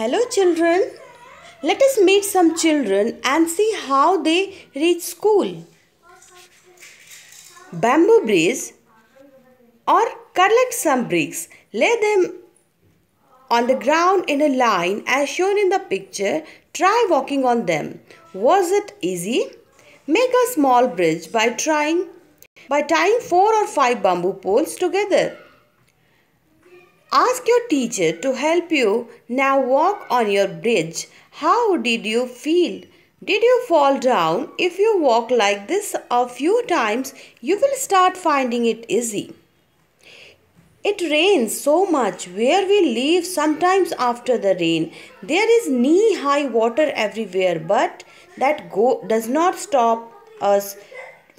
Hello, children. Let us meet some children and see how they reach school. Bamboo bridge or collect some bricks, lay them on the ground in a line as shown in the picture. Try walking on them. Was it easy? Make a small bridge by trying by tying four or five bamboo poles together. Ask your teacher to help you now walk on your bridge. How did you feel? Did you fall down? If you walk like this a few times, you will start finding it easy. It rains so much where we live sometimes after the rain. There is knee high water everywhere, but that go, does not stop us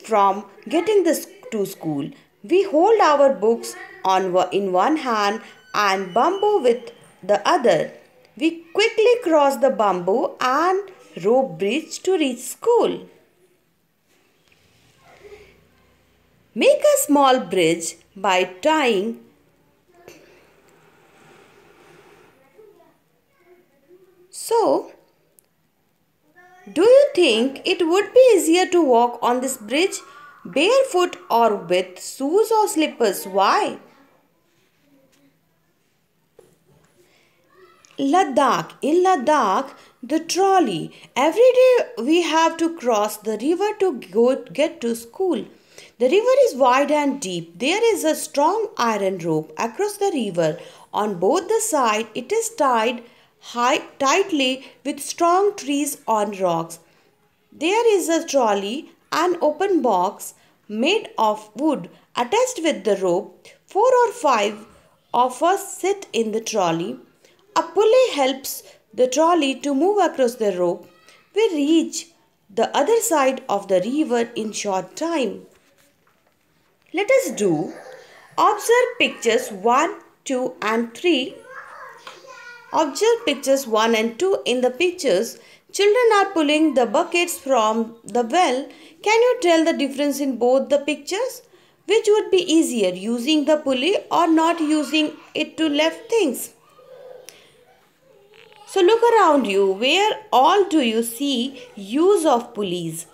from getting this to school. We hold our books on in one hand and bamboo with the other. We quickly cross the bamboo and rope bridge to reach school. Make a small bridge by tying So, do you think it would be easier to walk on this bridge barefoot or with shoes or slippers? Why? Ladakh. In Ladakh, the trolley. Every day we have to cross the river to go get to school. The river is wide and deep. There is a strong iron rope across the river. On both the sides, it is tied high, tightly with strong trees on rocks. There is a trolley, an open box made of wood attached with the rope. Four or five of us sit in the trolley. A pulley helps the trolley to move across the rope. We reach the other side of the river in short time. Let us do observe pictures 1, 2 and 3 Observe pictures 1 and 2. In the pictures, children are pulling the buckets from the well. Can you tell the difference in both the pictures? Which would be easier, using the pulley or not using it to lift things? So look around you. Where all do you see use of pulleys?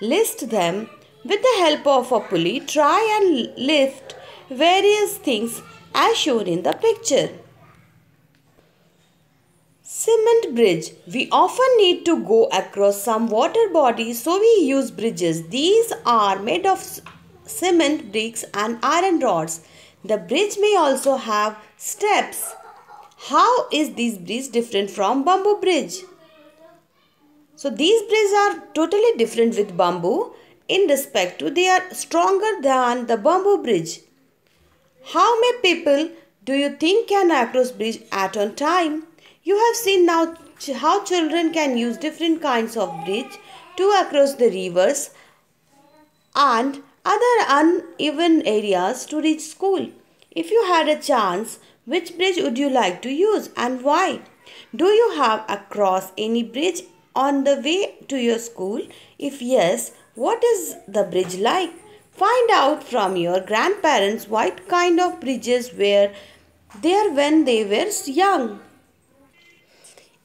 List them. With the help of a pulley, try and lift various things as shown in the picture. Cement bridge. We often need to go across some water bodies so we use bridges. These are made of cement bricks and iron rods. The bridge may also have steps. How is this bridge different from bamboo bridge? So these bridges are totally different with bamboo in respect to they are stronger than the bamboo bridge. How many people do you think can cross bridge at one time? You have seen now how children can use different kinds of bridge to across the rivers and other uneven areas to reach school. If you had a chance, which bridge would you like to use and why? Do you have across any bridge on the way to your school? If yes, what is the bridge like? Find out from your grandparents what kind of bridges were there when they were young.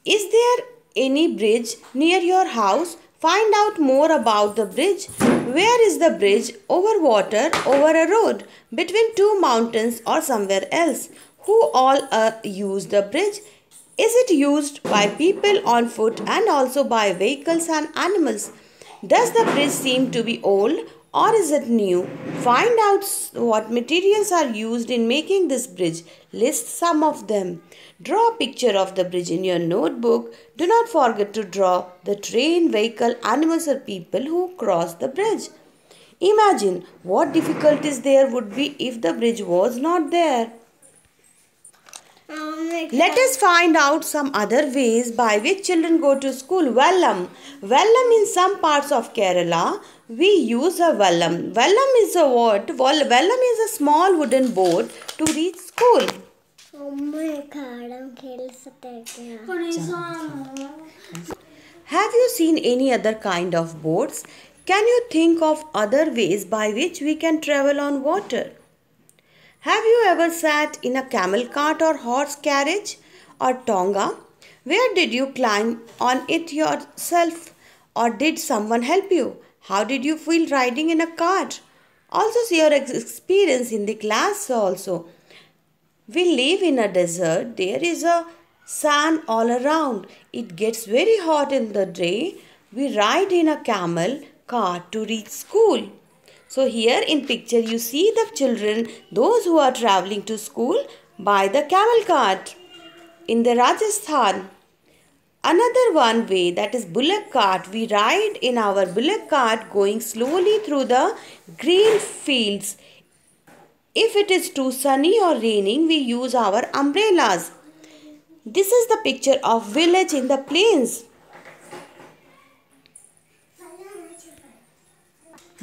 Is there any bridge near your house? Find out more about the bridge. Where is the bridge? Over water, over a road, between two mountains or somewhere else. Who all uh, use the bridge? Is it used by people on foot and also by vehicles and animals? Does the bridge seem to be old or is it new? Find out what materials are used in making this bridge. List some of them. Draw a picture of the bridge in your notebook. Do not forget to draw the train, vehicle, animals or people who cross the bridge. Imagine what difficulties there would be if the bridge was not there. Let us find out some other ways by which children go to school. Vallam. Vallam in some parts of Kerala, we use a vallam. Vallam is a what? Vallam is a small wooden boat to reach school. Have you seen any other kind of boats? Can you think of other ways by which we can travel on water? Have you ever sat in a camel cart or horse carriage or tonga? Where did you climb on it yourself or did someone help you? How did you feel riding in a cart? Also, see your experience in the class also. We live in a desert. There is a sand all around. It gets very hot in the day. We ride in a camel cart to reach school. So here in picture you see the children, those who are traveling to school by the camel cart in the Rajasthan. Another one way that is bullock cart. We ride in our bullock cart going slowly through the green fields. If it is too sunny or raining, we use our umbrellas. This is the picture of village in the plains.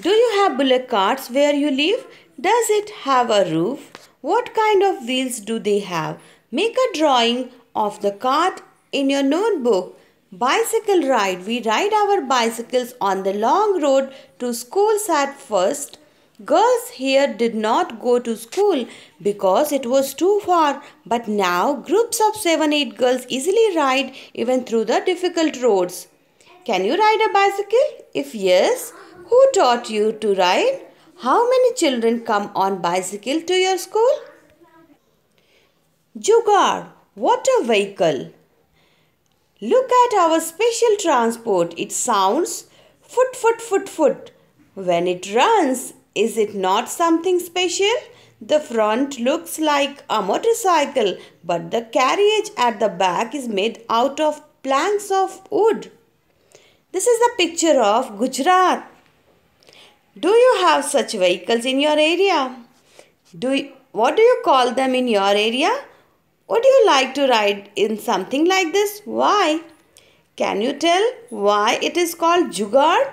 Do you have bullock carts where you live? Does it have a roof? What kind of wheels do they have? Make a drawing of the cart in your notebook. Bicycle ride. We ride our bicycles on the long road to schools at first. Girls here did not go to school because it was too far, but now groups of 7 8 girls easily ride even through the difficult roads. Can you ride a bicycle? If yes, who taught you to ride? How many children come on bicycle to your school? Jugaad, what a vehicle! Look at our special transport. It sounds foot, foot, foot, foot. When it runs, is it not something special? The front looks like a motorcycle, but the carriage at the back is made out of planks of wood. This is the picture of Gujarat. Do you have such vehicles in your area? Do you, what do you call them in your area? Would you like to ride in something like this? Why? Can you tell why it is called jugaad?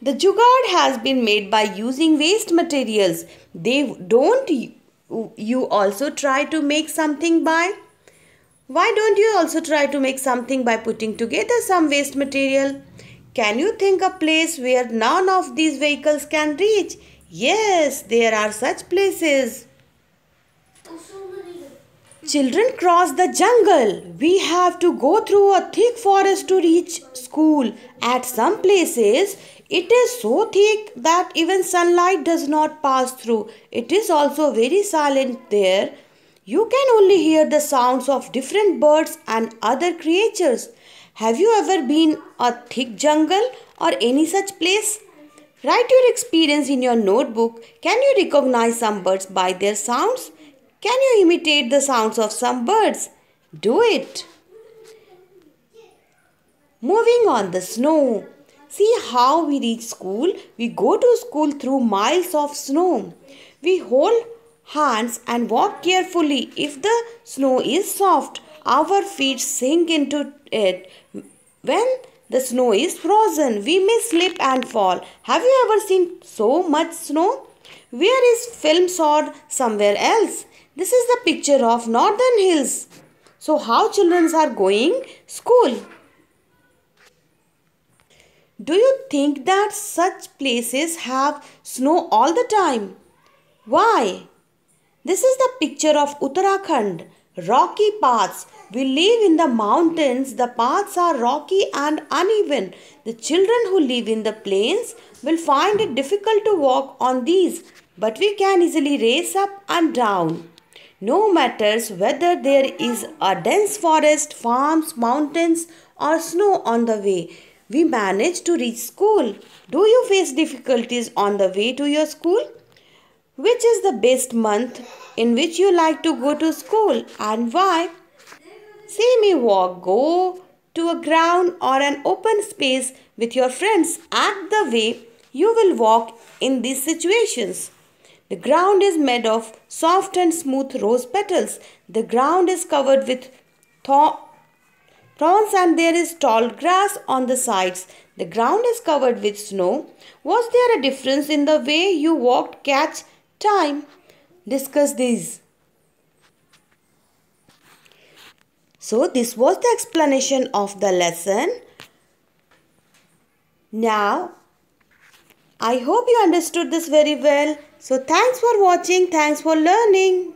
The jugaad has been made by using waste materials. They don't you also try to make something by? Why don't you also try to make something by putting together some waste material? Can you think a place where none of these vehicles can reach? Yes, there are such places. Children cross the jungle. We have to go through a thick forest to reach school. At some places, it is so thick that even sunlight does not pass through. It is also very silent there. You can only hear the sounds of different birds and other creatures. Have you ever been a thick jungle or any such place? Write your experience in your notebook. Can you recognize some birds by their sounds? Can you imitate the sounds of some birds? Do it. Moving on the snow. See how we reach school? We go to school through miles of snow. We hold hands and walk carefully. If the snow is soft, our feet sink into it. When the snow is frozen, we may slip and fall. Have you ever seen so much snow? Where is film or somewhere else? This is the picture of northern hills. So how children are going school? Do you think that such places have snow all the time? Why? This is the picture of Uttarakhand. Rocky paths. We live in the mountains. The paths are rocky and uneven. The children who live in the plains will find it difficult to walk on these, but we can easily race up and down. No matters whether there is a dense forest, farms, mountains, or snow on the way, we manage to reach school. Do you face difficulties on the way to your school? Which is the best month in which you like to go to school and why? See me walk, go to a ground or an open space with your friends. Act the way you will walk in these situations. The ground is made of soft and smooth rose petals. The ground is covered with thorns and there is tall grass on the sides. The ground is covered with snow. Was there a difference in the way you walked? Catch time discuss these. So this was the explanation of the lesson. Now, I hope you understood this very well. So thanks for watching. Thanks for learning.